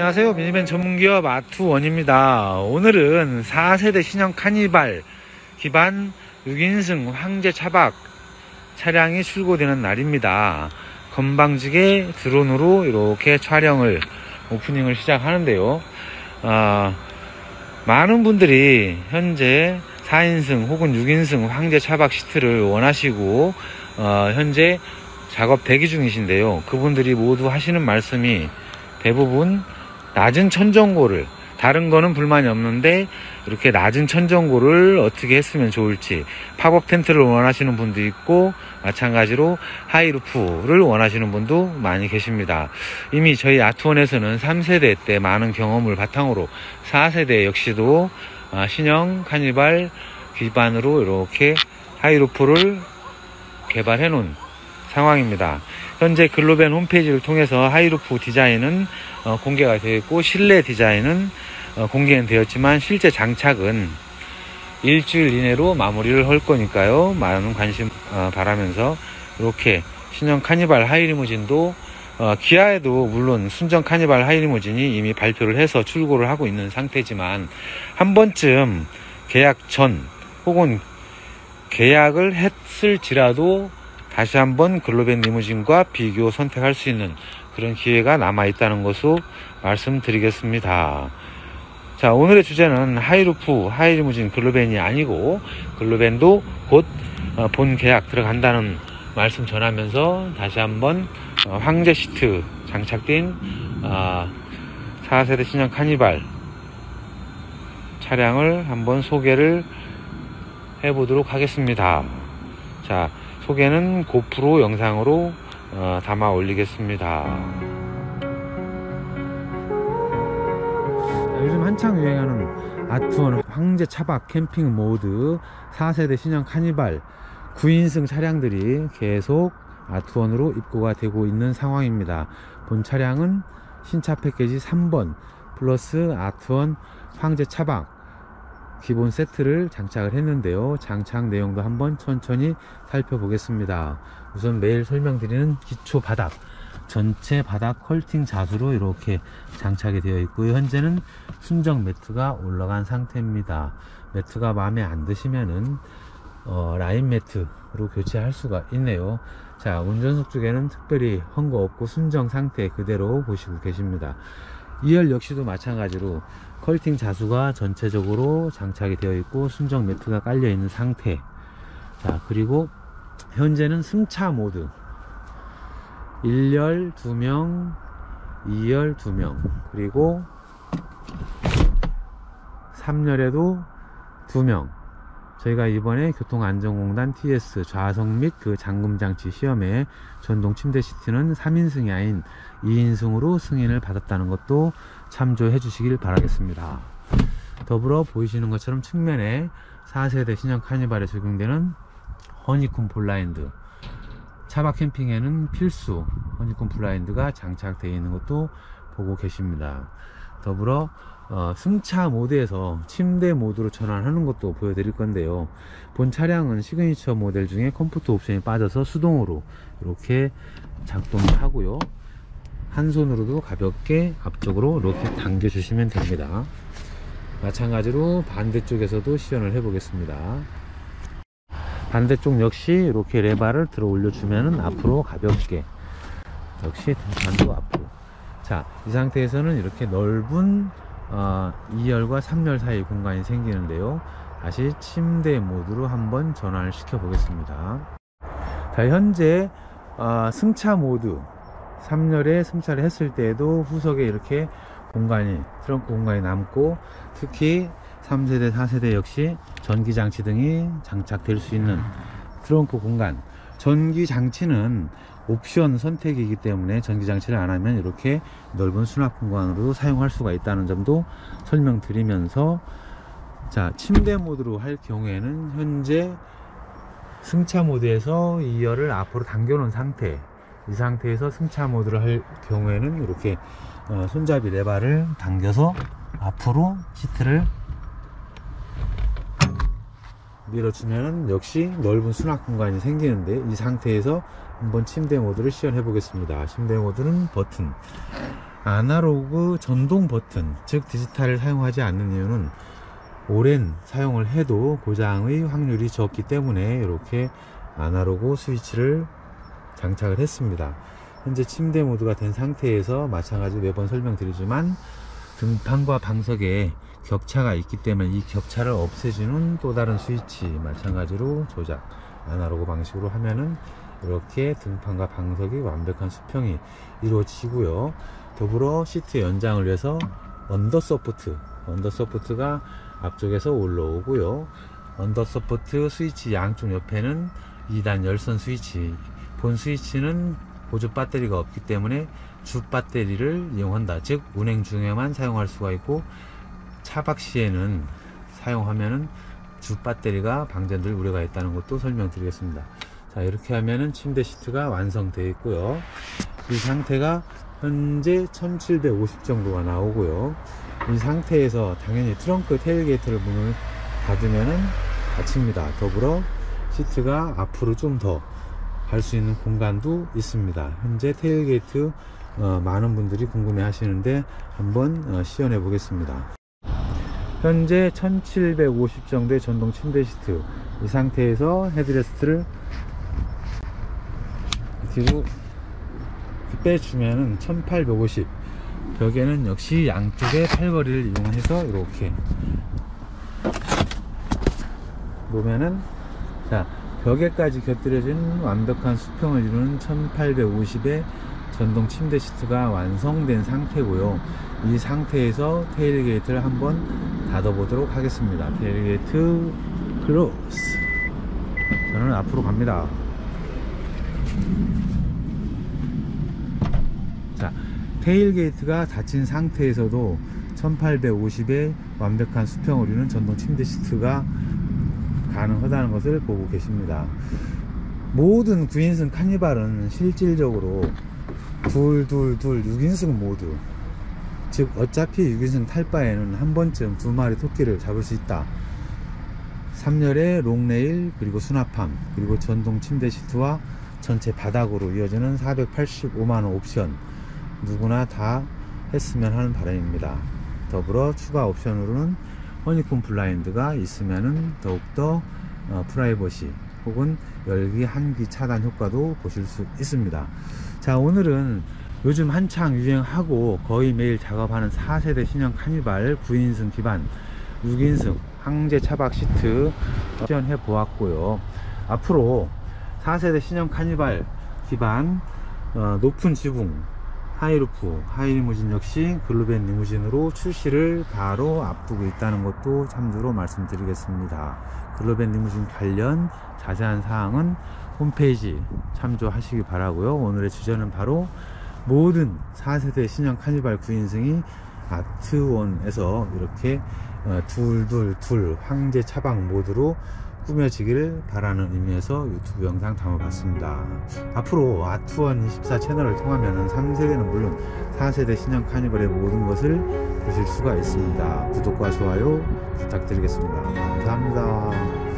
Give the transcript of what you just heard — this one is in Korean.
안녕하세요. 미니밴 전문기업 아투원입니다. 오늘은 4세대 신형 카니발 기반 6인승 황제 차박 차량이 출고되는 날입니다. 건방지게 드론으로 이렇게 촬영을 오프닝을 시작하는데요. 어, 많은 분들이 현재 4인승 혹은 6인승 황제 차박 시트를 원하시고 어, 현재 작업 대기 중이신데요. 그분들이 모두 하시는 말씀이 대부분 낮은 천정고를 다른 거는 불만이 없는데 이렇게 낮은 천정고를 어떻게 했으면 좋을지 팝업 텐트를 원하시는 분도 있고 마찬가지로 high roof를 원하시는 분도 많이 계십니다. 이미 저희 아트원에서는 3세대 때 많은 경험을 바탕으로 4세대 역시도 아, 신형 카니발 기반으로 이렇게 high roof를 개발해 놓은 상황입니다. 현재 글로벤 홈페이지를 통해서 high roof 디자인은 어, 공개가 되어 있고 실내 디자인은 어, 공개는 되었지만 실제 장착은 일주일 이내로 마무리를 할 거니까요. 많은 관심 어, 바라면서 이렇게 신형 카니발 하이리무진도 어, 기아에도 물론 순정 카니발 하이리무진이 이미 발표를 해서 출고를 하고 있는 상태지만 한 번쯤 계약 전 혹은 계약을 했을지라도 다시 한번 글로벤 리무진과 비교 선택할 수 있는 그런 기회가 남아 있다는 것을 말씀드리겠습니다. 자, 오늘의 주제는 하이루프, 하이리무진 글로벤이 아니고 글로벤도 곧 본 어, 계약 들어간다는 말씀 전하면서 다시 한번 어, 황제 시트 장착된 4세대 어, 신형 카니발 차량을 한번 소개를 해보도록 하겠습니다. 자, 소개는 고프로 영상으로 어, 담아 올리겠습니다. 요즘 한창 유행하는 아트원 황제 차박 캠핑 모드 4세대 신형 카니발 9인승 차량들이 계속 아트원으로 입고가 되고 있는 상황입니다. 본 차량은 신차 패키지 3번 플러스 아트원 황제 차박 기본 세트를 장착을 했는데요. 장착 내용도 한번 천천히 살펴보겠습니다. 우선 매일 설명드리는 기초 바닥. 전체 바닥 퀼팅 자수로 이렇게 장착이 되어 있고요. 현재는 순정 매트가 올라간 상태입니다. 매트가 마음에 안 드시면은 어, 라인 매트로 교체할 수가 있네요. 자 운전석 쪽에는 특별히 한 거 없고 순정 상태 그대로 보시고 계십니다 2열 역시도 마찬가지로 퀼팅 자수가 전체적으로 장착이 되어 있고 순정 매트가 깔려 있는 상태. 자 그리고 현재는 승차 모드. 1열 2명 2열 2명. 그리고 3열에도 2명 저희가 이번에 교통안전공단 TS 좌석 및 그 잠금장치 시험에 전동 침대 시트는 3인승이 아닌 2인승으로 승인을 받았다는 것도 참조해 주시길 바라겠습니다. 더불어 보이시는 것처럼 측면에 4세대 신형 카니발에 적용되는 허니콤 블라인드 차박 캠핑에는 필수 허니콤 블라인드가 장착되어 있는 것도 보고 계십니다. 더불어 어, 승차 모드에서 침대 모드로 전환하는 것도 보여드릴 건데요. 본 차량은 시그니처 모델 중에 컴포트 옵션이 빠져서 수동으로 이렇게 작동을 하고요. 한 손으로도 가볍게 앞쪽으로 이렇게 당겨 주시면 됩니다 마찬가지로 반대쪽에서도 시연을 해 보겠습니다 반대쪽 역시 이렇게 레바를 들어 올려 주면 앞으로 가볍게 역시 등판도 앞으로 자 이 상태에서는 이렇게 넓은 어, 2열과 3열 사이 공간이 생기는데요. 다시 침대 모드로 한번 전환을 시켜 보겠습니다. 자 현재 어, 승차 모드 3열에 승차를 했을 때에도 후석에 이렇게 공간이 트렁크 공간이 남고 특히 3세대 4세대 역시 전기장치 등이 장착될 수 있는 트렁크 공간. 전기장치는 옵션 선택이기 때문에 전기장치를 안하면 이렇게 넓은 수납 공간으로 사용할 수가 있다는 점도 설명드리면서 자 침대 모드로 할 경우에는 현재 승차 모드에서 2열을 앞으로 당겨 놓은 상태 이 상태에서 승차 모드를 할 경우에는 이렇게 어, 손잡이 레바를 당겨서 앞으로 시트를 밀어주면은 역시 넓은 수납 공간이 생기는데 이 상태에서 한번 침대 모드를 시연해 보겠습니다. 침대 모드는 버튼. 아날로그 전동 버튼, 즉 디지털을 사용하지 않는 이유는 오랜 사용을 해도 고장의 확률이 적기 때문에 이렇게 아날로그 스위치를 장착을 했습니다. 현재 침대 모드가 된 상태에서 마찬가지 매번 설명드리지만 등판과 방석에 격차가 있기 때문에 이 격차를 없애주는 또 다른 스위치 마찬가지로 조작 아날로그 방식으로 하면은 이렇게 등판과 방석이 완벽한 수평이 이루어지고요. 더불어 시트 연장을 위해서 언더 서포트 언더 서포트가 앞쪽에서 올라오고요. 언더 서포트 스위치 양쪽 옆에는 2단 열선 스위치 본 스위치는 보조 배터리가 없기 때문에 주 배터리를 이용한다. 즉 운행 중에만 사용할 수가 있고 차박 시에는 사용하면은 주 배터리가 방전될 우려가 있다는 것도 설명드리겠습니다. 자 이렇게 하면은 침대 시트가 완성되어 있고요. 이 상태가 현재 1750 정도가 나오고요. 이 상태에서 당연히 트렁크 테일게이트를 문을 닫으면은 닫힙니다. 더불어 시트가 앞으로 좀 더 갈 수 있는 공간도 있습니다. 현재 테일게이트 어, 많은 분들이 궁금해 하시는데 한번 어, 시연해 보겠습니다. 현재 1750 정도의 전동 침대 시트. 이 상태에서 헤드레스트를 뒤로 빼주면은 1850 벽에는 역시 양쪽의 팔걸이를 이용해서 이렇게 놓으면은 자 벽에까지 곁들여진 완벽한 수평을 이루는 1850의 전동 침대 시트가 완성된 상태고요. 이 상태에서 테일게이트를 한번 닫아 보도록 하겠습니다. 테일게이트 클로스. 저는 앞으로 갑니다. 자 테일게이트가 닫힌 상태에서도 1850의 완벽한 수평을 이루는 전동 침대 시트가 가능하다는 것을 보고 계십니다. 모든 9인승 카니발은 실질적으로 둘둘둘 6인승 모두. 즉 어차피 6인승 탈 바에는 한 번쯤 두 마리 토끼를 잡을 수 있다. 3열의 롱레일 그리고 수납함 그리고 전동 침대 시트와 전체 바닥으로 이어지는 485만원 옵션. 누구나 다 했으면 하는 바람입니다. 더불어 추가 옵션으로는 허니콤 블라인드가 있으면 더욱더 어, 프라이버시 혹은 열기 한기 차단 효과도 보실 수 있습니다. 자 오늘은 요즘 한창 유행하고 거의 매일 작업하는 4세대 신형 카니발 9인승 기반 6인승 황제 차박 시트 시연해 보았고요. 앞으로 4세대 신형 카니발 기반 어, 높은 지붕 하이루프 하이리무진 역시 글로벤 리무진으로 출시를 바로 앞두고 있다는 것도 참조로 말씀드리겠습니다. 글로벤 리무진 관련 자세한 사항은 홈페이지 참조하시기 바라고요. 오늘의 주제는 바로 모든 4세대 신형 카니발 9인승이 아트원에서 이렇게 어, 둘둘둘 황제 차박 모드로 꾸며지기를 바라는 의미에서 유튜브 영상 담아봤습니다. 앞으로 아트원 24 채널을 통하면 3세대는 물론 4세대 신형 카니발의 모든 것을 보실 수가 있습니다. 구독과 좋아요 부탁드리겠습니다. 감사합니다.